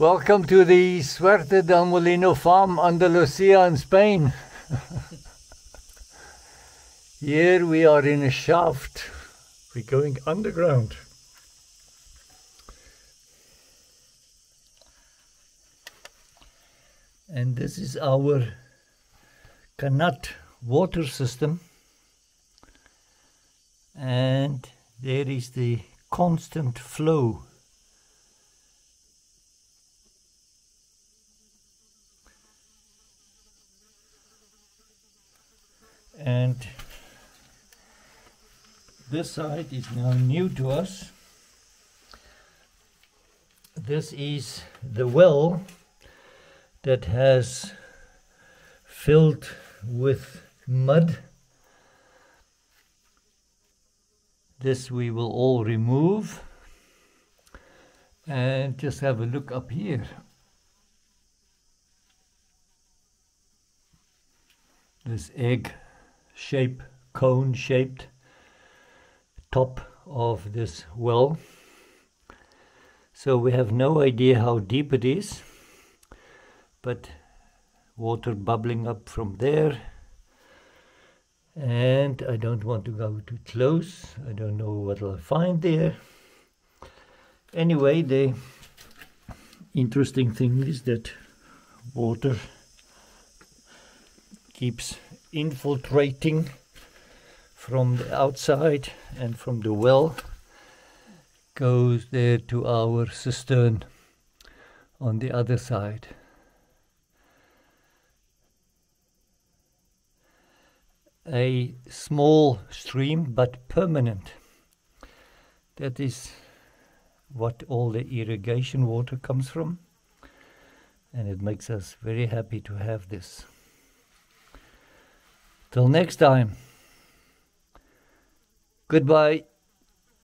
Welcome to the Suerte del Molino farm, Andalusia in Spain. Here we are in a shaft. We're going underground. And this is our qanat water system. And there is the constant flow and this side is now new to us. This is the well that has filled with mud. This we will all remove. And just have a look up here. This egg shape, cone shaped top of this well. So we have no idea how deep it is, but water bubbling up from there. And I don't want to go too close. I don't know what I'll find there. Anyway, the interesting thing is that water keeps infiltrating from the outside and from the well goes there to our cistern on the other side. A small stream but permanent. That is what all the irrigation water comes from and it makes us very happy to have this. Till next time. Goodbye.